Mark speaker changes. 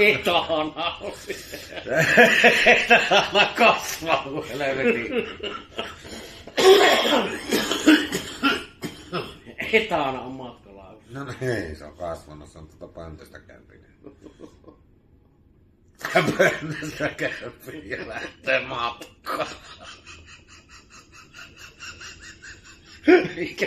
Speaker 1: Etana.
Speaker 2: Etana kasvaa, kun helvetin.
Speaker 1: Etana on matkalla.
Speaker 2: No ei, se on kasvanut, se on tuota pöntöstä kämpinen. Pöntöstä kämpinen ja lähtee matkaan.
Speaker 1: Mikä